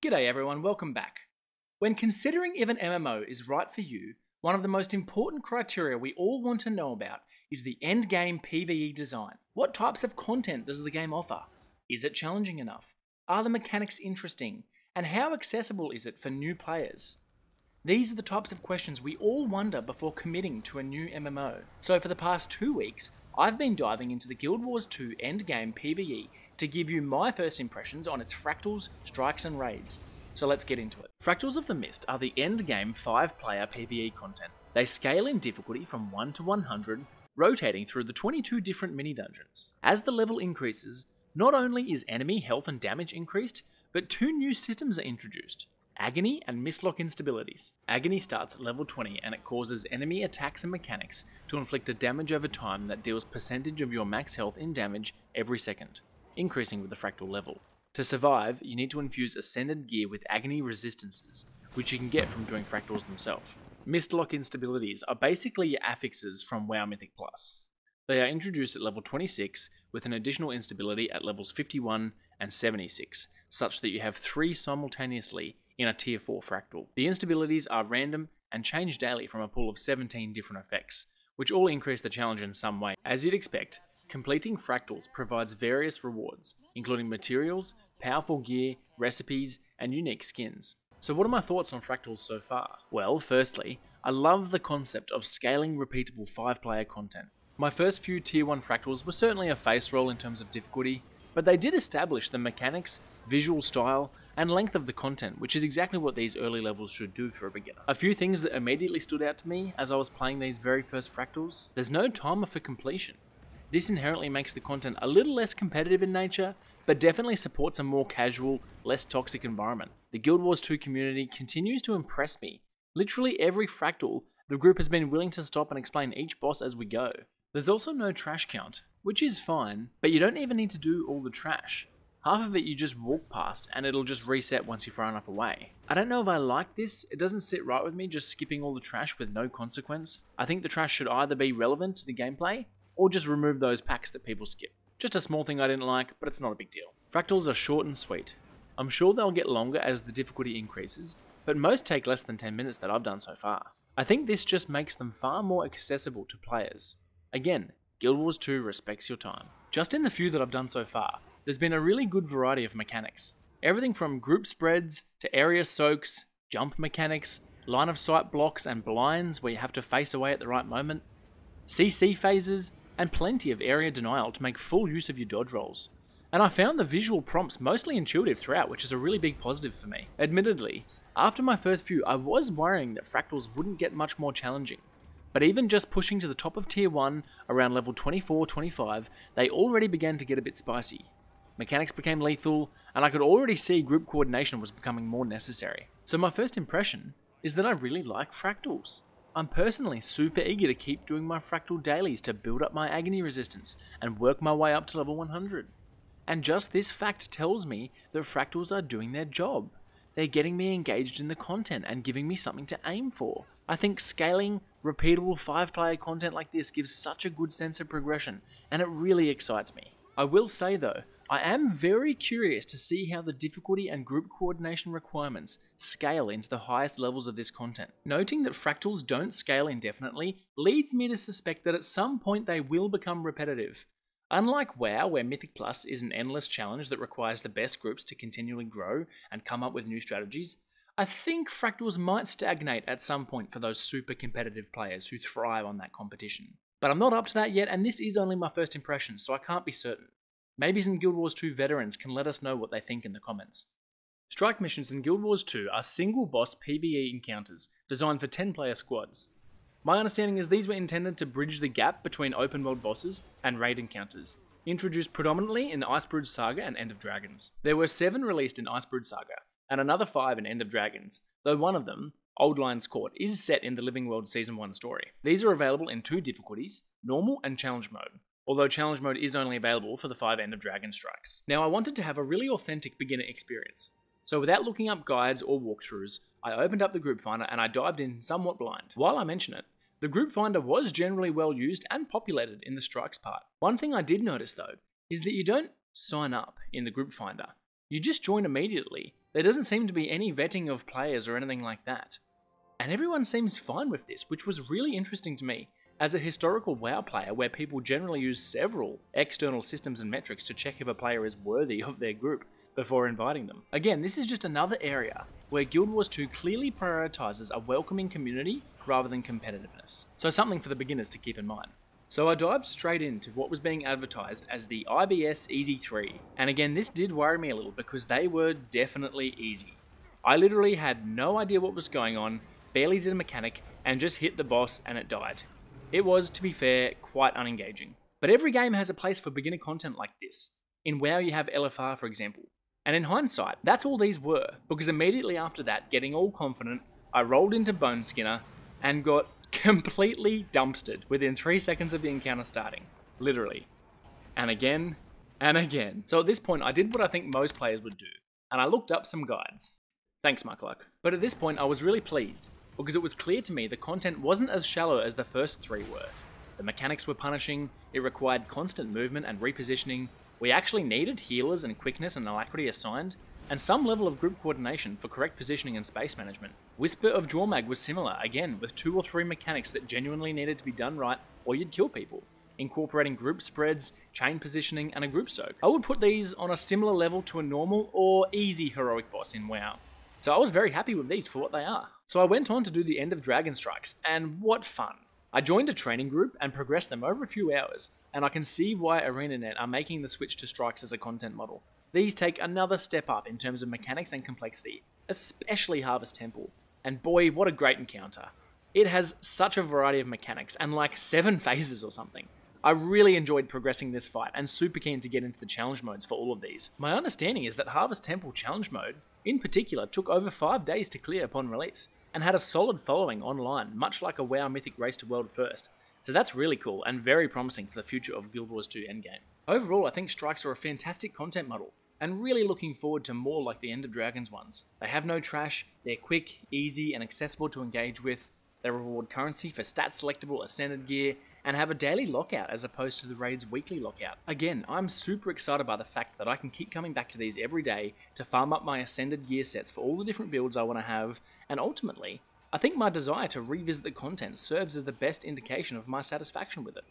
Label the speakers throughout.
Speaker 1: G'day everyone, welcome back. When considering if an MMO is right for you, one of the most important criteria we all want to know about is the endgame PvE design. What types of content does the game offer? Is it challenging enough? Are the mechanics interesting? And how accessible is it for new players? These are the types of questions we all wonder before committing to a new MMO. So for the past two weeks, I've been diving into the Guild Wars 2 endgame PvE to give you my first impressions on its fractals, strikes, and raids. So let's get into it. Fractals of the Mist are the endgame 5 player PvE content. They scale in difficulty from 1 to 100, rotating through the 22 different mini dungeons. As the level increases, not only is enemy health and damage increased, but two new systems are introduced Agony and Mistlock instabilities. Agony starts at level 20 and it causes enemy attacks and mechanics to inflict a damage over time that deals percentage of your max health in damage every second, increasing with the fractal level. To survive, you need to infuse Ascended gear with Agony resistances, which you can get from doing fractals themselves. Mistlock instabilities are basically your affixes from WoW Mythic Plus. They are introduced at level 26 with an additional instability at levels 51 and 76, such that you have three simultaneously in a tier 4 fractal. The instabilities are random and change daily from a pool of 17 different effects, which all increase the challenge in some way. As you'd expect, completing fractals provides various rewards, including materials, powerful gear, recipes, and unique skins. So what are my thoughts on fractals so far? Well, firstly, I love the concept of scaling repeatable 5-player content. My first few tier 1 fractals were certainly a face roll in terms of difficulty, but they did establish the mechanics, visual style, and length of the content, which is exactly what these early levels should do for a beginner. A few things that immediately stood out to me as I was playing these very first fractals. There's no timer for completion. This inherently makes the content a little less competitive in nature, but definitely supports a more casual, less toxic environment. The Guild Wars 2 community continues to impress me. Literally every fractal, the group has been willing to stop and explain each boss as we go. There's also no trash count, which is fine, but you don't even need to do all the trash. Half of it you just walk past and it'll just reset once you're far enough away. I don't know if I like this, it doesn't sit right with me just skipping all the trash with no consequence. I think the trash should either be relevant to the gameplay, or just remove those packs that people skip. Just a small thing I didn't like, but it's not a big deal. Fractals are short and sweet. I'm sure they'll get longer as the difficulty increases, but most take less than 10 minutes that I've done so far. I think this just makes them far more accessible to players. Again, Guild Wars 2 respects your time. Just in the few that I've done so far, there's been a really good variety of mechanics. Everything from group spreads to area soaks, jump mechanics, line of sight blocks and blinds where you have to face away at the right moment, CC phases, and plenty of area denial to make full use of your dodge rolls. And I found the visual prompts mostly intuitive throughout, which is a really big positive for me. Admittedly, after my first few, I was worrying that fractals wouldn't get much more challenging. But even just pushing to the top of tier 1 around level 24 25, they already began to get a bit spicy mechanics became lethal, and I could already see group coordination was becoming more necessary. So my first impression is that I really like fractals. I'm personally super eager to keep doing my fractal dailies to build up my agony resistance and work my way up to level 100. And just this fact tells me that fractals are doing their job. They're getting me engaged in the content and giving me something to aim for. I think scaling repeatable 5 player content like this gives such a good sense of progression, and it really excites me. I will say though, I am very curious to see how the difficulty and group coordination requirements scale into the highest levels of this content. Noting that fractals don't scale indefinitely leads me to suspect that at some point they will become repetitive. Unlike WoW, where Mythic Plus is an endless challenge that requires the best groups to continually grow and come up with new strategies, I think fractals might stagnate at some point for those super competitive players who thrive on that competition. But I'm not up to that yet, and this is only my first impression, so I can't be certain. Maybe some Guild Wars 2 veterans can let us know what they think in the comments. Strike missions in Guild Wars 2 are single boss PvE encounters designed for 10 player squads. My understanding is these were intended to bridge the gap between open world bosses and raid encounters, introduced predominantly in Icebrood Saga and End of Dragons. There were 7 released in Icebrood Saga, and another 5 in End of Dragons, though one of them, Old Lion's Court, is set in the Living World Season 1 story. These are available in two difficulties, normal and challenge mode although challenge mode is only available for the 5 End of Dragon strikes. Now I wanted to have a really authentic beginner experience, so without looking up guides or walkthroughs, I opened up the group finder and I dived in somewhat blind. While I mention it, the group finder was generally well used and populated in the strikes part. One thing I did notice though, is that you don't sign up in the group finder. You just join immediately. There doesn't seem to be any vetting of players or anything like that. And everyone seems fine with this, which was really interesting to me. As a historical WoW player, where people generally use several external systems and metrics to check if a player is worthy of their group before inviting them. Again, this is just another area where Guild Wars 2 clearly prioritizes a welcoming community rather than competitiveness. So something for the beginners to keep in mind. So I dived straight into what was being advertised as the IBS Easy 3, and again this did worry me a little because they were definitely easy. I literally had no idea what was going on, barely did a mechanic, and just hit the boss and it died. It was, to be fair, quite unengaging. But every game has a place for beginner content like this. In WoW you have LFR for example. And in hindsight, that's all these were, because immediately after that, getting all confident, I rolled into Boneskinner and got completely dumpstered within three seconds of the encounter starting. Literally. And again, and again. So at this point, I did what I think most players would do, and I looked up some guides. Thanks, Mukluk. But at this point, I was really pleased, because it was clear to me the content wasn't as shallow as the first three were. The mechanics were punishing, it required constant movement and repositioning, we actually needed healers and quickness and alacrity assigned, and some level of group coordination for correct positioning and space management. Whisper of Jormag was similar, again, with two or three mechanics that genuinely needed to be done right or you'd kill people, incorporating group spreads, chain positioning, and a group soak. I would put these on a similar level to a normal or easy heroic boss in WoW. So I was very happy with these for what they are. So I went on to do the end of Dragon Strikes, and what fun! I joined a training group and progressed them over a few hours, and I can see why ArenaNet are making the switch to strikes as a content model. These take another step up in terms of mechanics and complexity, especially Harvest Temple. And boy, what a great encounter. It has such a variety of mechanics and like seven phases or something. I really enjoyed progressing this fight and super keen to get into the challenge modes for all of these. My understanding is that Harvest Temple challenge mode, in particular, took over 5 days to clear upon release, and had a solid following online, much like a WoW Mythic Race to World First. So that's really cool and very promising for the future of Guild Wars 2 Endgame. Overall, I think strikes are a fantastic content model, and really looking forward to more like the End of Dragons ones. They have no trash, they're quick, easy, and accessible to engage with, they reward currency for stat selectable ascended gear, and have a daily lockout as opposed to the raid's weekly lockout. Again, I'm super excited by the fact that I can keep coming back to these every day to farm up my ascended gear sets for all the different builds I want to have, and ultimately, I think my desire to revisit the content serves as the best indication of my satisfaction with it.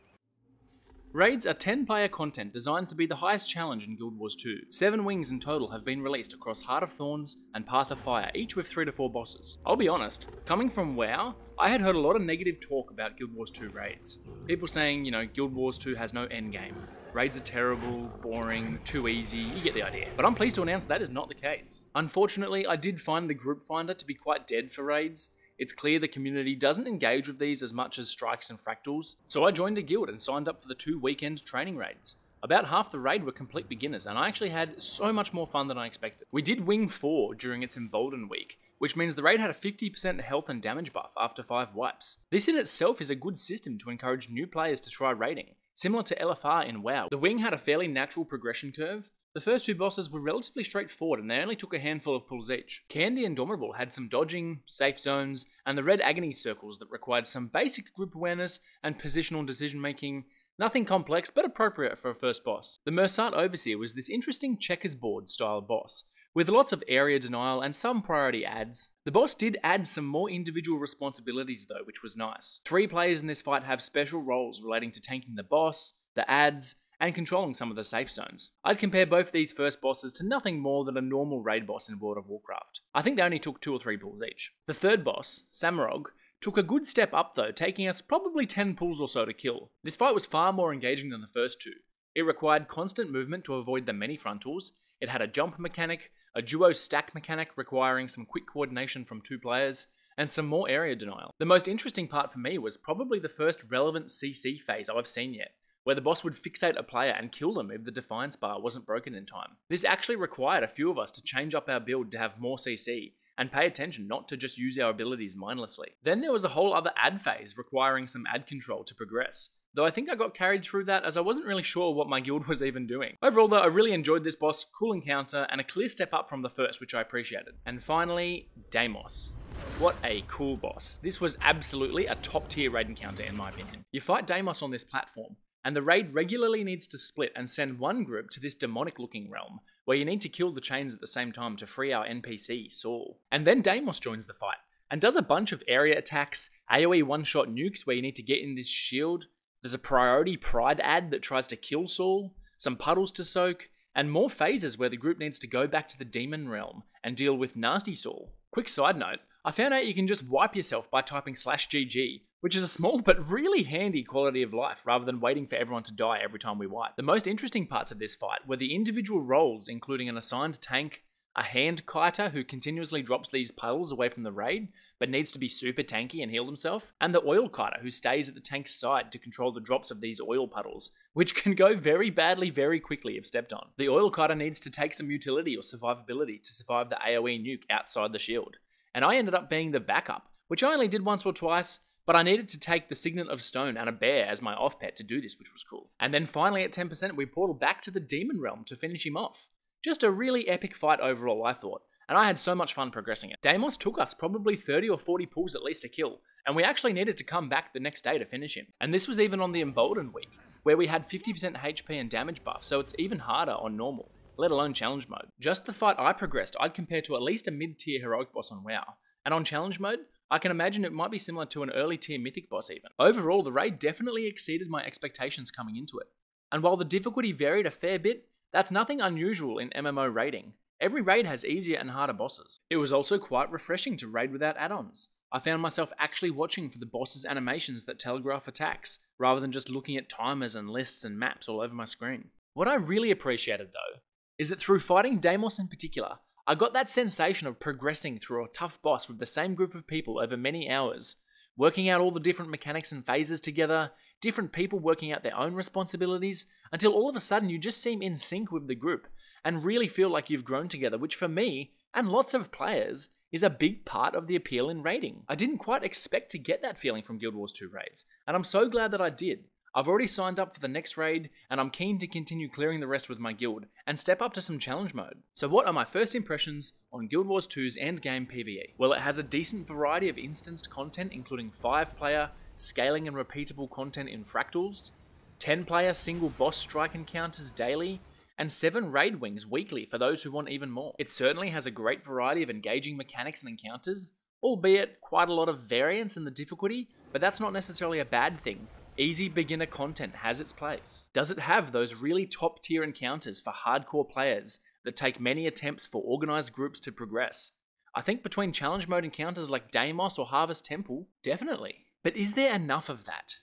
Speaker 1: Raids are 10 player content designed to be the highest challenge in Guild Wars 2. Seven wings in total have been released across Heart of Thorns and Path of Fire, each with 3 to 4 bosses. I'll be honest, coming from WoW, I had heard a lot of negative talk about Guild Wars 2 raids. People saying, you know, Guild Wars 2 has no endgame. Raids are terrible, boring, too easy, you get the idea. But I'm pleased to announce that is not the case. Unfortunately, I did find the group finder to be quite dead for raids, it's clear the community doesn't engage with these as much as strikes and fractals, so I joined a guild and signed up for the two weekend training raids. About half the raid were complete beginners, and I actually had so much more fun than I expected. We did Wing 4 during its Embolden week, which means the raid had a 50% health and damage buff after 5 wipes. This in itself is a good system to encourage new players to try raiding, similar to LFR in WoW. The Wing had a fairly natural progression curve, the first two bosses were relatively straightforward and they only took a handful of pulls each. Cairn the Indomitable had some dodging, safe zones, and the red agony circles that required some basic group awareness and positional decision making. Nothing complex, but appropriate for a first boss. The Mursaat Overseer was this interesting checkers board style boss, with lots of area denial and some priority adds. The boss did add some more individual responsibilities though, which was nice. Three players in this fight have special roles relating to tanking the boss, the adds, and controlling some of the safe zones. I'd compare both these first bosses to nothing more than a normal raid boss in World of Warcraft. I think they only took two or three pulls each. The third boss, Samarog, took a good step up though, taking us probably 10 pulls or so to kill. This fight was far more engaging than the first two. It required constant movement to avoid the many frontals, it had a jump mechanic, a duo stack mechanic requiring some quick coordination from two players, and some more area denial. The most interesting part for me was probably the first relevant CC phase I've seen yet, where the boss would fixate a player and kill them if the Defiance bar wasn't broken in time. This actually required a few of us to change up our build to have more CC, and pay attention not to just use our abilities mindlessly. Then there was a whole other ad phase requiring some ad control to progress, though I think I got carried through that as I wasn't really sure what my guild was even doing. Overall though, I really enjoyed this boss, cool encounter, and a clear step up from the first, which I appreciated. And finally, Deimos. What a cool boss. This was absolutely a top tier raid encounter in my opinion. You fight Deimos on this platform, and the raid regularly needs to split and send one group to this demonic looking realm, where you need to kill the chains at the same time to free our NPC, Saul. And then Deimos joins the fight, and does a bunch of area attacks, AoE one shot nukes where you need to get in this shield, there's a priority pride ad that tries to kill Saul, some puddles to soak, and more phases where the group needs to go back to the demon realm and deal with Nasty Saul. Quick side note, I found out you can just wipe yourself by typing slash GG, which is a small but really handy quality of life rather than waiting for everyone to die every time we wipe. The most interesting parts of this fight were the individual roles, including an assigned tank, a hand kiter who continuously drops these puddles away from the raid, but needs to be super tanky and heal himself, and the oil kiter who stays at the tank's side to control the drops of these oil puddles, which can go very badly very quickly if stepped on. The oil kiter needs to take some utility or survivability to survive the AoE nuke outside the shield, and I ended up being the backup, which I only did once or twice, but I needed to take the Signet of Stone and a bear as my off pet to do this, which was cool. And then finally at 10%, we portal back to the Demon Realm to finish him off. Just a really epic fight overall, I thought, and I had so much fun progressing it. Deimos took us probably 30 or 40 pulls at least to kill, and we actually needed to come back the next day to finish him. And this was even on the Emboldened week, where we had 50% HP and damage buff, so it's even harder on normal, let alone challenge mode. Just the fight I progressed, I'd compare to at least a mid-tier heroic boss on WoW, and on challenge mode, I can imagine it might be similar to an early tier mythic boss even. Overall, the raid definitely exceeded my expectations coming into it. And while the difficulty varied a fair bit, that's nothing unusual in MMO raiding. Every raid has easier and harder bosses. It was also quite refreshing to raid without add-ons. I found myself actually watching for the boss's animations that telegraph attacks, rather than just looking at timers and lists and maps all over my screen. What I really appreciated though, is that through fighting Deimos in particular, I got that sensation of progressing through a tough boss with the same group of people over many hours, working out all the different mechanics and phases together, different people working out their own responsibilities, until all of a sudden you just seem in sync with the group and really feel like you've grown together, which for me, and lots of players, is a big part of the appeal in raiding. I didn't quite expect to get that feeling from Guild Wars 2 raids, and I'm so glad that I did. I've already signed up for the next raid, and I'm keen to continue clearing the rest with my guild, and step up to some challenge mode. So what are my first impressions on Guild Wars 2's endgame PvE? Well, it has a decent variety of instanced content, including 5-player, scaling and repeatable content in fractals, 10-player single boss strike encounters daily, and 7 raid wings weekly for those who want even more. It certainly has a great variety of engaging mechanics and encounters, albeit quite a lot of variance in the difficulty, but that's not necessarily a bad thing Easy beginner content has its place. Does it have those really top tier encounters for hardcore players that take many attempts for organized groups to progress? I think between challenge mode encounters like Deimos or Harvest Temple, definitely. But is there enough of that?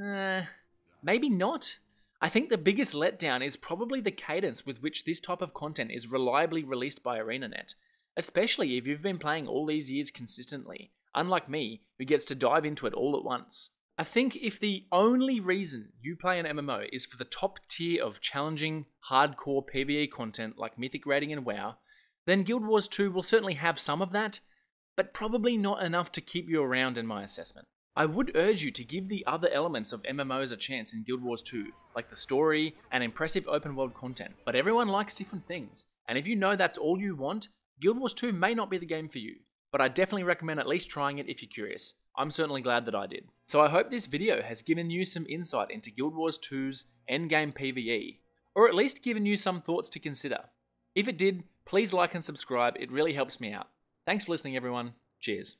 Speaker 1: Uh, maybe not. I think the biggest letdown is probably the cadence with which this type of content is reliably released by ArenaNet, especially if you've been playing all these years consistently, unlike me, who gets to dive into it all at once. I think if the only reason you play an MMO is for the top tier of challenging, hardcore PvE content like Mythic Raiding and WoW, then Guild Wars 2 will certainly have some of that, but probably not enough to keep you around in my assessment. I would urge you to give the other elements of MMOs a chance in Guild Wars 2, like the story and impressive open world content, but everyone likes different things, and if you know that's all you want, Guild Wars 2 may not be the game for you, but I definitely recommend at least trying it if you're curious. I'm certainly glad that I did. So I hope this video has given you some insight into Guild Wars 2's endgame PvE, or at least given you some thoughts to consider. If it did, please like and subscribe, it really helps me out. Thanks for listening everyone, cheers.